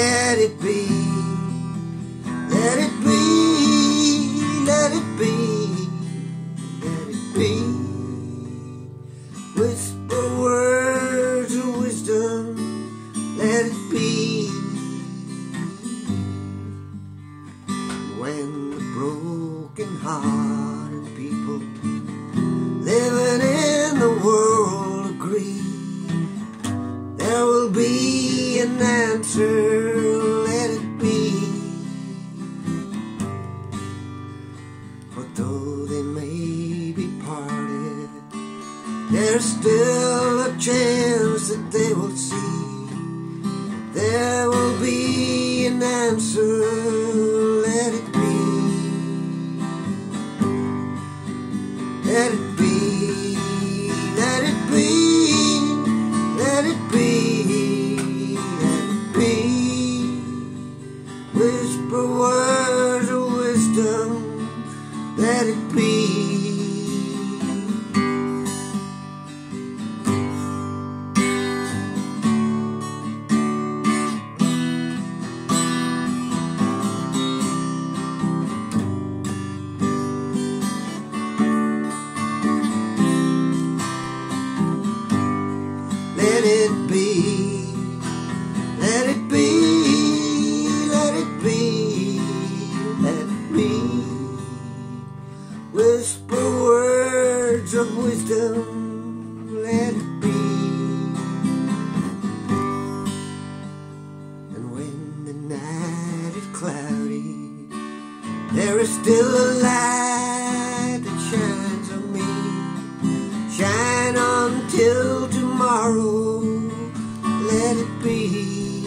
Let it be, let it be, let it be, let it be. Whisper words of wisdom, let it be. When the broken hearted people living in the world agree, there will be an answer, though they may be parted, there's still a chance that they will see. There will be an answer, let it be. Let it let it be. Of wisdom, let it be. And when the night is cloudy, there is still a light that shines on me. Shine until tomorrow, let it be.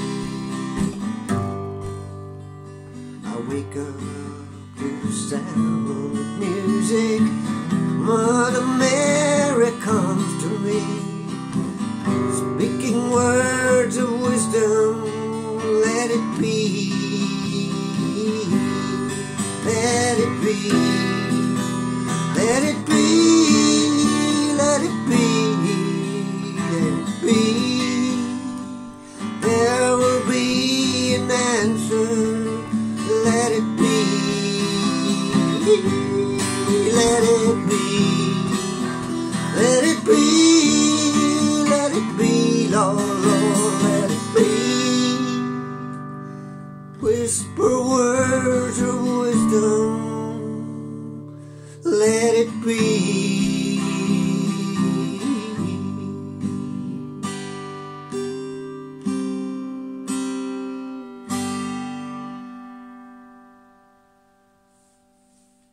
I wake up to the sound of music. Mother Mary comes to me, speaking words of wisdom, let it be. Let it be. Let it be. Let it be. Let it be. There will be an answer. Let it be. It be.